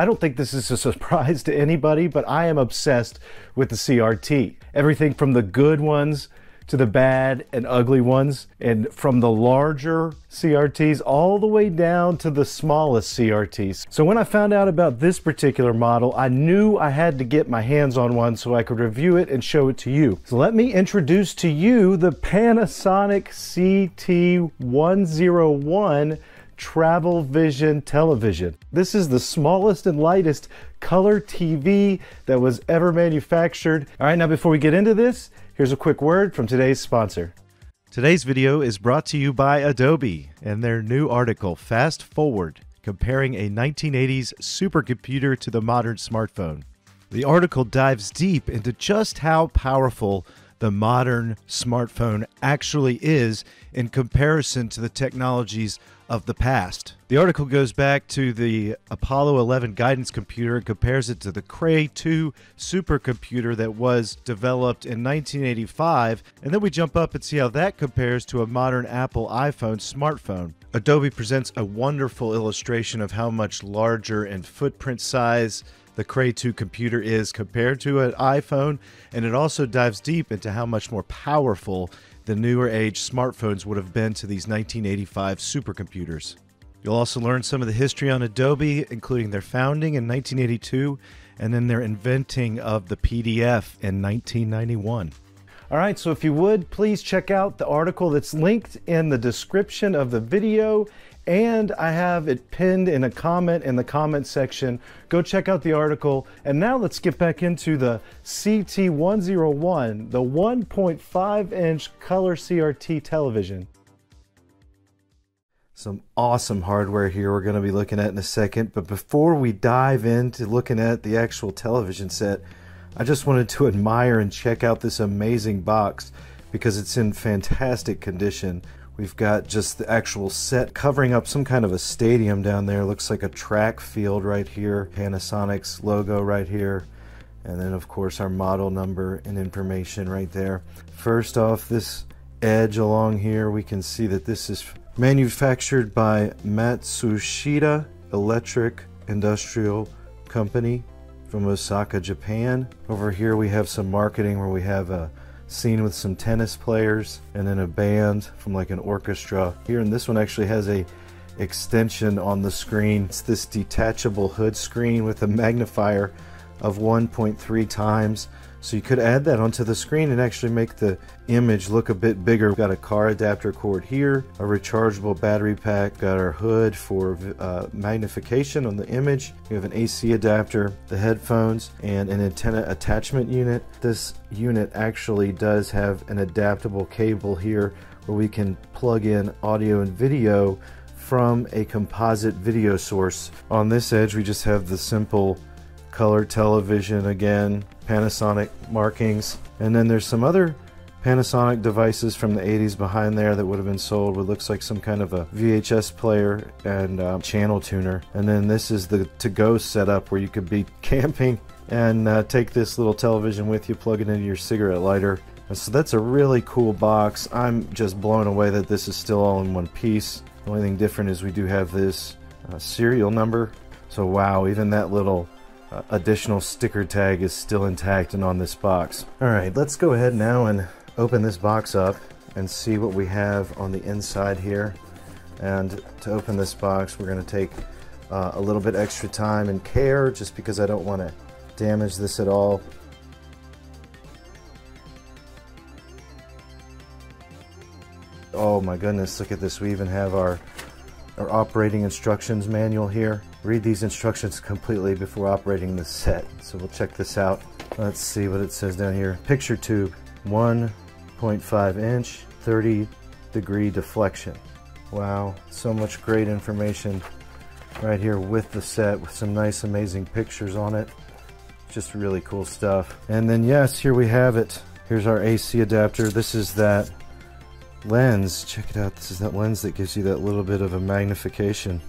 I don't think this is a surprise to anybody, but I am obsessed with the CRT. Everything from the good ones to the bad and ugly ones, and from the larger CRTs all the way down to the smallest CRTs. So when I found out about this particular model, I knew I had to get my hands on one so I could review it and show it to you. So let me introduce to you the Panasonic CT101 Travel Vision television. This is the smallest and lightest color TV that was ever manufactured. All right, now before we get into this, Here's a quick word from today's sponsor. Today's video is brought to you by Adobe and their new article, Fast Forward, comparing a 1980s supercomputer to the modern smartphone. The article dives deep into just how powerful the modern smartphone actually is in comparison to the technologies of the past. The article goes back to the Apollo 11 guidance computer and compares it to the Cray 2 supercomputer that was developed in 1985, and then we jump up and see how that compares to a modern Apple iPhone smartphone. Adobe presents a wonderful illustration of how much larger in footprint size the Cray 2 computer is compared to an iPhone, and it also dives deep into how much more powerful the newer age smartphones would have been to these 1985 supercomputers. You'll also learn some of the history on Adobe, including their founding in 1982 and then their inventing of the PDF in 1991. All right, so if you would, please check out the article that's linked in the description of the video and I have it pinned in a comment in the comment section. Go check out the article. And now let's get back into the CT101, the 1.5 inch color CRT television. Some awesome hardware here we're going to be looking at in a second. But before we dive into looking at the actual television set, I just wanted to admire and check out this amazing box because it's in fantastic condition. We've got just the actual set covering up some kind of a stadium down there. Looks like a track field right here. Panasonic's logo right here. And then, of course, our model number and information right there. First off, this edge along here, we can see that this is manufactured by Matsushita Electric Industrial Company from Osaka, Japan. Over here, we have some marketing where we have a scene with some tennis players and then a band from like an orchestra. Here and this one actually has a extension on the screen. It's this detachable hood screen with a magnifier of 1.3 times so you could add that onto the screen and actually make the image look a bit bigger. We've got a car adapter cord here, a rechargeable battery pack, got our hood for uh, magnification on the image. We have an AC adapter, the headphones, and an antenna attachment unit. This unit actually does have an adaptable cable here where we can plug in audio and video from a composite video source. On this edge we just have the simple color television again, Panasonic markings. And then there's some other Panasonic devices from the 80s behind there that would have been sold what looks like some kind of a VHS player and um, channel tuner. And then this is the to-go setup where you could be camping and uh, take this little television with you, plug it into your cigarette lighter. So that's a really cool box. I'm just blown away that this is still all in one piece. The only thing different is we do have this uh, serial number. So wow, even that little additional sticker tag is still intact and on this box. All right, let's go ahead now and open this box up and see what we have on the inside here. And to open this box, we're going to take uh, a little bit extra time and care just because I don't want to damage this at all. Oh my goodness, look at this. We even have our, our operating instructions manual here read these instructions completely before operating the set. So we'll check this out. Let's see what it says down here. Picture tube, 1.5 inch, 30 degree deflection. Wow, so much great information right here with the set with some nice amazing pictures on it. Just really cool stuff. And then yes, here we have it. Here's our AC adapter. This is that lens. Check it out. This is that lens that gives you that little bit of a magnification.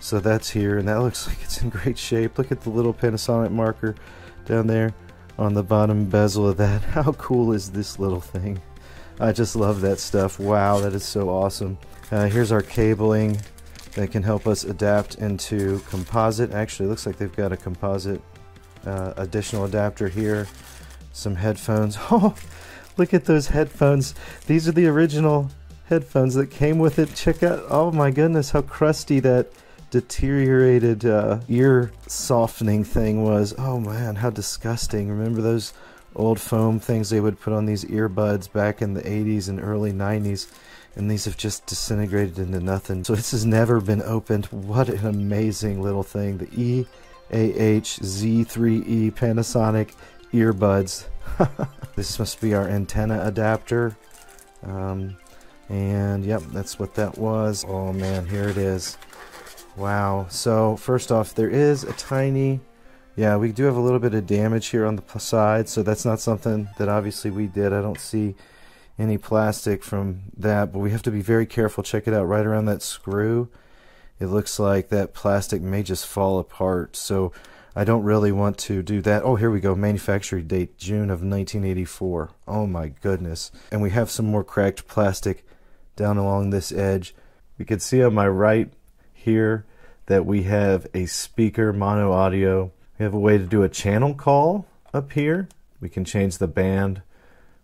So that's here, and that looks like it's in great shape. Look at the little Panasonic marker down there on the bottom bezel of that. How cool is this little thing? I just love that stuff. Wow, that is so awesome. Uh, here's our cabling. that can help us adapt into composite. Actually, looks like they've got a composite uh, additional adapter here. Some headphones. Oh, look at those headphones. These are the original headphones that came with it. Check out, oh my goodness, how crusty that deteriorated uh, ear softening thing was. Oh man, how disgusting. Remember those old foam things they would put on these earbuds back in the 80s and early 90s? And these have just disintegrated into nothing. So this has never been opened. What an amazing little thing. The EAH-Z3E Panasonic earbuds. this must be our antenna adapter. Um, and yep, that's what that was. Oh man, here it is. Wow. So first off, there is a tiny, yeah, we do have a little bit of damage here on the side. So that's not something that obviously we did. I don't see any plastic from that, but we have to be very careful. Check it out right around that screw. It looks like that plastic may just fall apart. So I don't really want to do that. Oh, here we go. Manufacturing date June of 1984. Oh my goodness. And we have some more cracked plastic down along this edge. We can see on my right here that we have a speaker mono audio. We have a way to do a channel call up here. We can change the band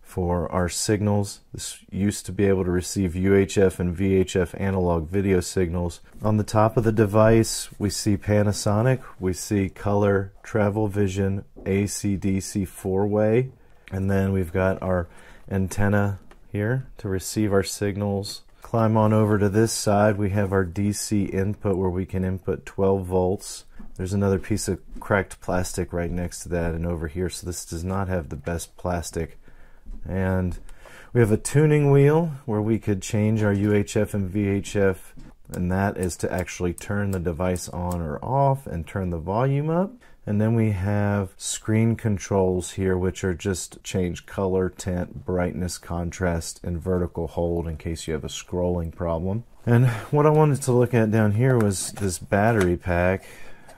for our signals. This used to be able to receive UHF and VHF analog video signals. On the top of the device, we see Panasonic, we see color, travel vision, AC/DC four-way, and then we've got our antenna here to receive our signals. Climb on over to this side, we have our DC input where we can input 12 volts. There's another piece of cracked plastic right next to that and over here, so this does not have the best plastic. And we have a tuning wheel where we could change our UHF and VHF, and that is to actually turn the device on or off and turn the volume up. And then we have screen controls here, which are just change color, tint, brightness, contrast, and vertical hold in case you have a scrolling problem. And what I wanted to look at down here was this battery pack.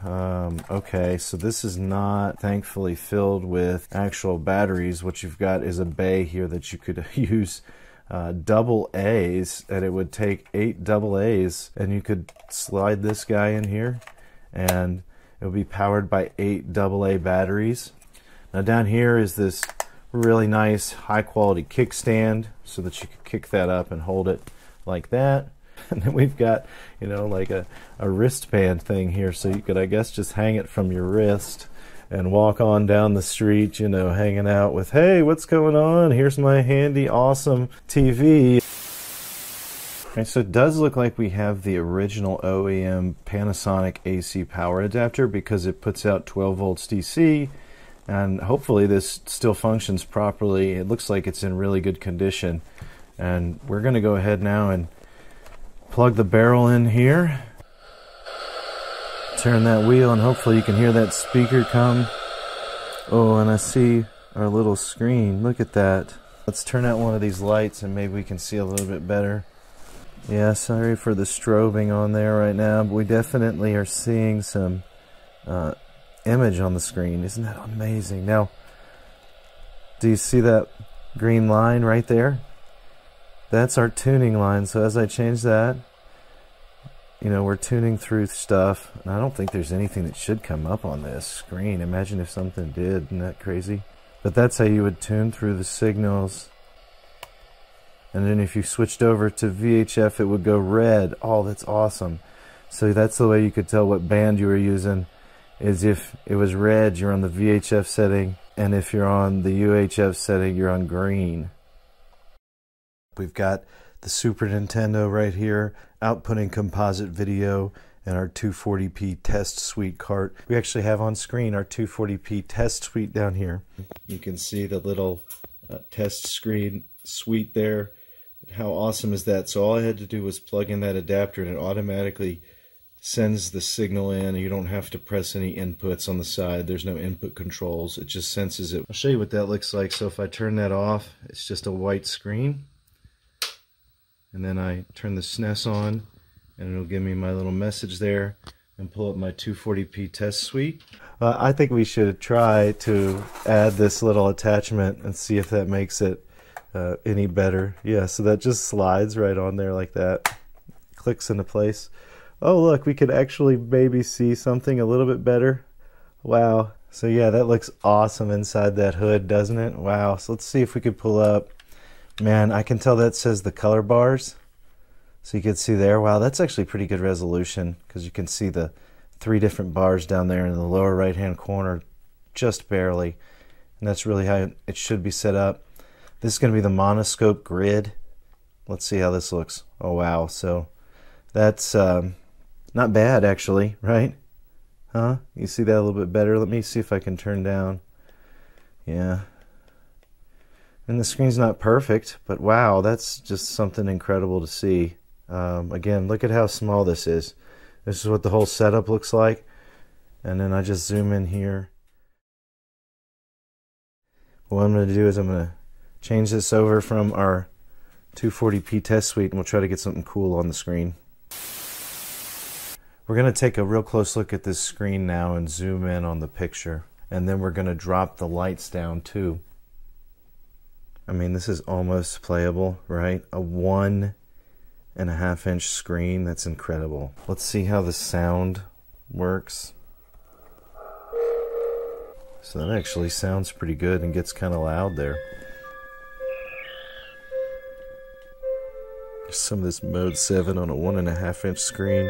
Um, okay, so this is not thankfully filled with actual batteries. What you've got is a bay here that you could use uh, double A's, and it would take eight double A's, and you could slide this guy in here, and it would be powered by eight double A batteries. Now down here is this really nice high quality kickstand so that you could kick that up and hold it like that. And then we've got, you know, like a, a wristband thing here so you could, I guess, just hang it from your wrist and walk on down the street, you know, hanging out with, hey, what's going on? Here's my handy, awesome TV. So it does look like we have the original OEM Panasonic AC power adapter because it puts out 12 volts DC and hopefully this still functions properly. It looks like it's in really good condition. And we're going to go ahead now and plug the barrel in here. Turn that wheel and hopefully you can hear that speaker come. Oh, and I see our little screen. Look at that. Let's turn out one of these lights and maybe we can see a little bit better. Yeah, sorry for the strobing on there right now, but we definitely are seeing some uh, image on the screen. Isn't that amazing? Now, do you see that green line right there? That's our tuning line. So as I change that, you know, we're tuning through stuff. And I don't think there's anything that should come up on this screen. Imagine if something did. Isn't that crazy? But that's how you would tune through the signals and then if you switched over to VHF, it would go red. Oh, that's awesome. So that's the way you could tell what band you were using is if it was red, you're on the VHF setting, and if you're on the UHF setting, you're on green. We've got the Super Nintendo right here, outputting composite video, and our 240p test suite cart. We actually have on screen our 240p test suite down here. You can see the little uh, test screen suite there how awesome is that? So all I had to do was plug in that adapter and it automatically sends the signal in. You don't have to press any inputs on the side. There's no input controls. It just senses it. I'll show you what that looks like. So if I turn that off, it's just a white screen. And then I turn the SNES on and it'll give me my little message there and pull up my 240p test suite. Uh, I think we should try to add this little attachment and see if that makes it uh, any better. Yeah, so that just slides right on there like that, clicks into place. Oh, look, we could actually maybe see something a little bit better. Wow. So yeah, that looks awesome inside that hood, doesn't it? Wow. So let's see if we could pull up. Man, I can tell that says the color bars. So you can see there. Wow, that's actually pretty good resolution because you can see the three different bars down there in the lower right hand corner just barely. And that's really how it should be set up. This is going to be the monoscope grid. Let's see how this looks. Oh, wow. So that's um, not bad, actually, right? Huh? You see that a little bit better? Let me see if I can turn down. Yeah. And the screen's not perfect, but wow, that's just something incredible to see. Um, again, look at how small this is. This is what the whole setup looks like. And then I just zoom in here. What I'm going to do is I'm going to change this over from our 240p test suite and we'll try to get something cool on the screen. We're going to take a real close look at this screen now and zoom in on the picture. And then we're going to drop the lights down too. I mean, this is almost playable, right? A one and a half inch screen. That's incredible. Let's see how the sound works. So that actually sounds pretty good and gets kind of loud there. Some of this Mode 7 on a one and a half inch screen.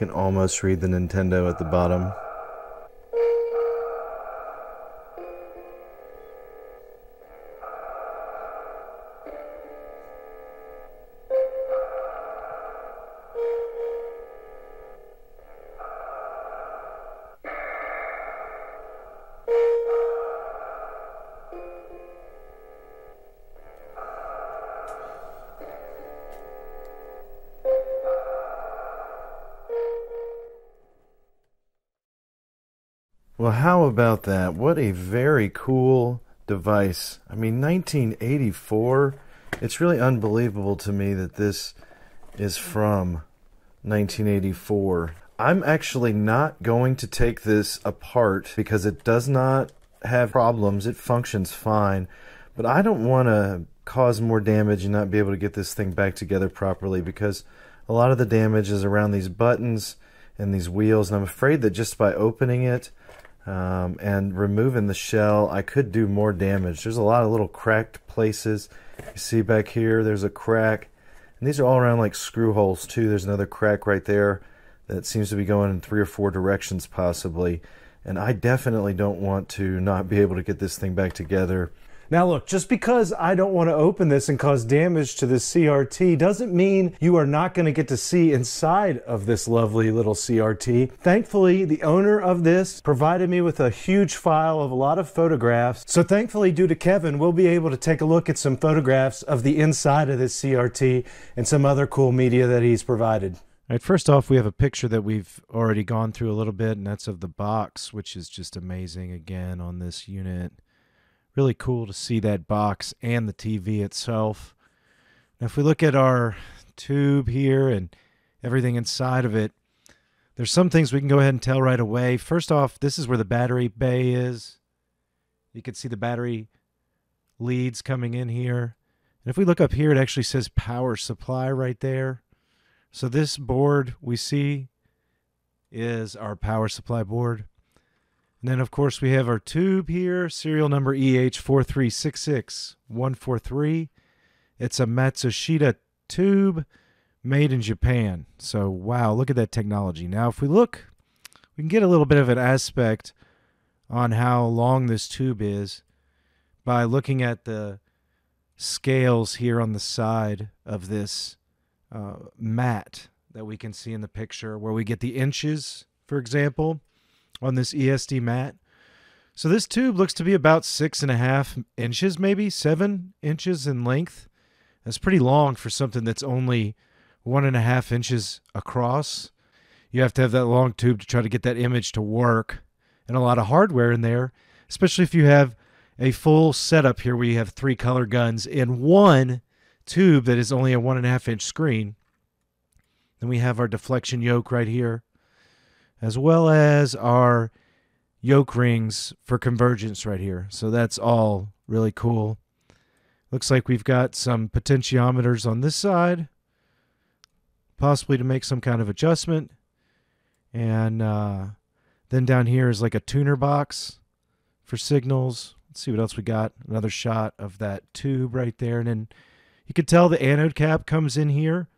Can almost read the Nintendo at the bottom. How about that? What a very cool device. I mean, 1984. It's really unbelievable to me that this is from 1984. I'm actually not going to take this apart because it does not have problems. It functions fine. But I don't want to cause more damage and not be able to get this thing back together properly because a lot of the damage is around these buttons and these wheels. And I'm afraid that just by opening it, um, and removing the shell, I could do more damage. There's a lot of little cracked places. You see back here, there's a crack. And these are all around like screw holes too. There's another crack right there that seems to be going in three or four directions possibly. And I definitely don't want to not be able to get this thing back together now look, just because I don't want to open this and cause damage to this CRT doesn't mean you are not going to get to see inside of this lovely little CRT. Thankfully, the owner of this provided me with a huge file of a lot of photographs. So thankfully, due to Kevin, we'll be able to take a look at some photographs of the inside of this CRT and some other cool media that he's provided. All right, first off, we have a picture that we've already gone through a little bit, and that's of the box, which is just amazing again on this unit really cool to see that box and the TV itself. Now, if we look at our tube here and everything inside of it, there's some things we can go ahead and tell right away. First off, this is where the battery bay is. You can see the battery leads coming in here. And if we look up here, it actually says power supply right there. So this board we see is our power supply board. And then, of course, we have our tube here, serial number EH4366143. It's a Matsushita tube made in Japan. So, wow, look at that technology. Now, if we look, we can get a little bit of an aspect on how long this tube is by looking at the scales here on the side of this uh, mat that we can see in the picture, where we get the inches, for example on this ESD mat. So this tube looks to be about six and a half inches, maybe seven inches in length. That's pretty long for something that's only one and a half inches across. You have to have that long tube to try to get that image to work, and a lot of hardware in there, especially if you have a full setup here where you have three color guns in one tube that is only a one and a half inch screen. Then we have our deflection yoke right here, as well as our yoke rings for convergence right here. So that's all really cool. Looks like we've got some potentiometers on this side, possibly to make some kind of adjustment. And uh, then down here is like a tuner box for signals. Let's see what else we got. Another shot of that tube right there. And then you can tell the anode cap comes in here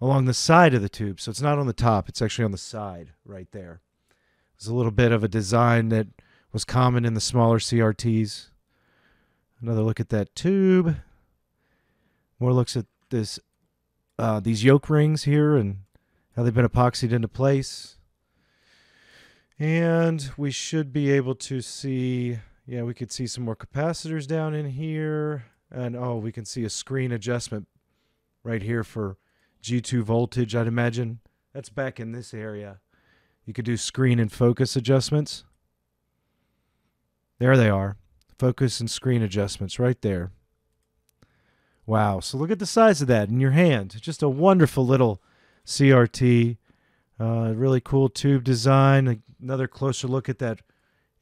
along the side of the tube. So it's not on the top, it's actually on the side right there. There's a little bit of a design that was common in the smaller CRTs. Another look at that tube. More looks at this uh, these yoke rings here and how they've been epoxied into place. And we should be able to see, yeah, we could see some more capacitors down in here. And oh, we can see a screen adjustment right here for G2 voltage, I'd imagine. That's back in this area. You could do screen and focus adjustments. There they are. Focus and screen adjustments right there. Wow. So look at the size of that in your hand. Just a wonderful little CRT. Uh, really cool tube design. Another closer look at that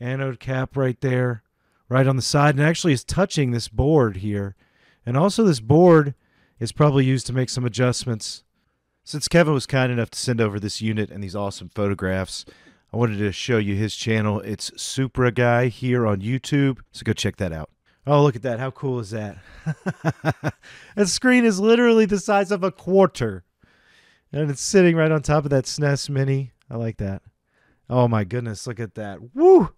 anode cap right there, right on the side, and actually is touching this board here. And also, this board is probably used to make some adjustments. Since Kevin was kind enough to send over this unit and these awesome photographs, I wanted to show you his channel. It's Supra Guy here on YouTube, so go check that out. Oh, look at that. How cool is that? that screen is literally the size of a quarter. And it's sitting right on top of that SNES Mini. I like that. Oh my goodness, look at that. Woo!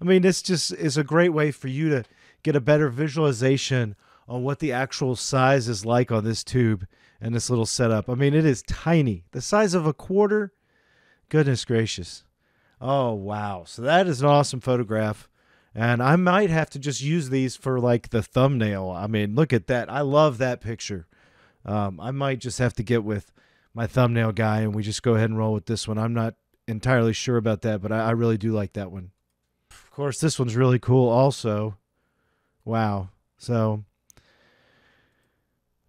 I mean, this just is a great way for you to get a better visualization on what the actual size is like on this tube and this little setup. I mean, it is tiny. The size of a quarter. Goodness gracious. Oh, wow. So that is an awesome photograph. And I might have to just use these for like the thumbnail. I mean, look at that. I love that picture. Um, I might just have to get with my thumbnail guy and we just go ahead and roll with this one. I'm not entirely sure about that, but I, I really do like that one. Of course, this one's really cool also. Wow. So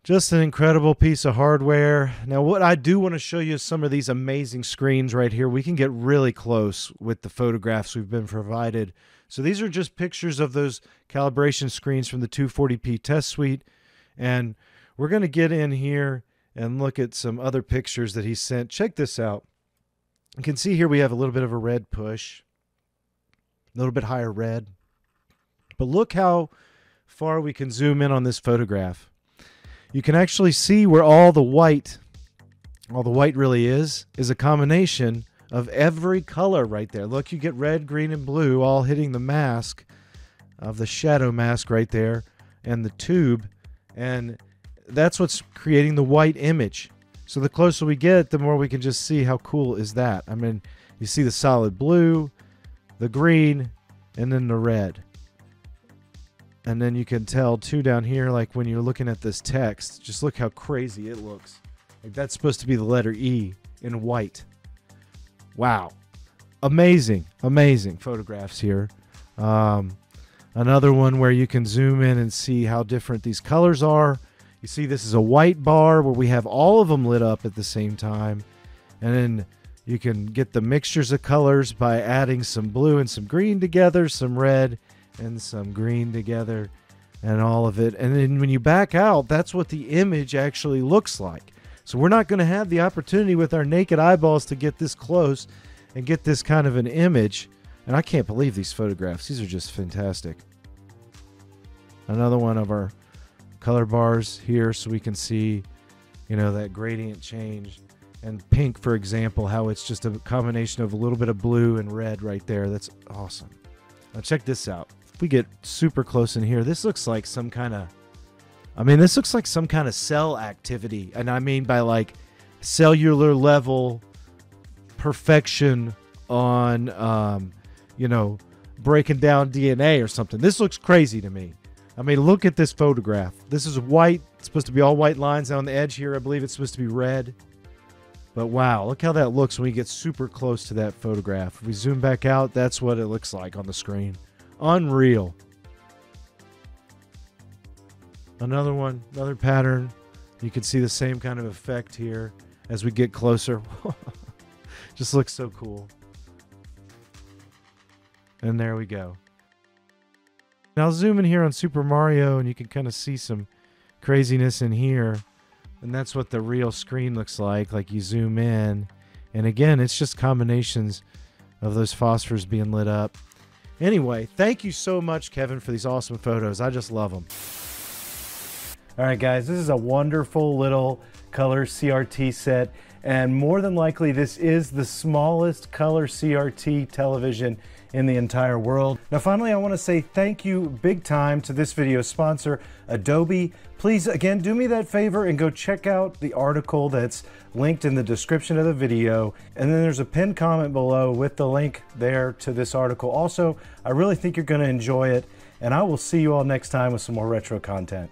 just an incredible piece of hardware. Now, what I do want to show you is some of these amazing screens right here. We can get really close with the photographs we've been provided. So these are just pictures of those calibration screens from the 240p test suite. And we're going to get in here and look at some other pictures that he sent. Check this out. You can see here we have a little bit of a red push, a little bit higher red. But look how far we can zoom in on this photograph. You can actually see where all the white, all the white really is, is a combination of every color right there. Look, you get red, green, and blue all hitting the mask of the shadow mask right there and the tube. And that's what's creating the white image. So the closer we get, the more we can just see how cool is that. I mean, you see the solid blue, the green, and then the red. And then you can tell too down here, like when you're looking at this text, just look how crazy it looks. Like that's supposed to be the letter E in white. Wow. Amazing, amazing photographs here. Um, another one where you can zoom in and see how different these colors are. You see, this is a white bar where we have all of them lit up at the same time. And then you can get the mixtures of colors by adding some blue and some green together, some red and some green together, and all of it. And then when you back out, that's what the image actually looks like. So we're not going to have the opportunity with our naked eyeballs to get this close and get this kind of an image. And I can't believe these photographs. These are just fantastic. Another one of our color bars here so we can see, you know, that gradient change. And pink, for example, how it's just a combination of a little bit of blue and red right there. That's awesome. Now check this out. We get super close in here, this looks like some kind of I mean, this looks like some kind of cell activity. And I mean by like cellular level perfection on um, you know, breaking down DNA or something. This looks crazy to me. I mean, look at this photograph. This is white. It's supposed to be all white lines on the edge here. I believe it's supposed to be red. But wow, look how that looks when we get super close to that photograph. If we zoom back out, that's what it looks like on the screen. Unreal. Another one, another pattern. You can see the same kind of effect here. as we get closer. Just looks so cool. And there we go. Now zoom in here on Super Mario and you can kind of see some craziness in here. And that's what the real screen looks like. Like you zoom in. And again, it's just combinations of those phosphors being lit up. Anyway, thank you so much, Kevin, for these awesome photos. I just love them. All right, guys, this is a wonderful little color CRT set. And more than likely, this is the smallest color CRT television in the entire world. Now, finally, I want to say thank you big time to this video sponsor, Adobe. Please, again, do me that favor and go check out the article that's linked in the description of the video. And then there's a pinned comment below with the link there to this article. Also, I really think you're going to enjoy it. And I will see you all next time with some more retro content.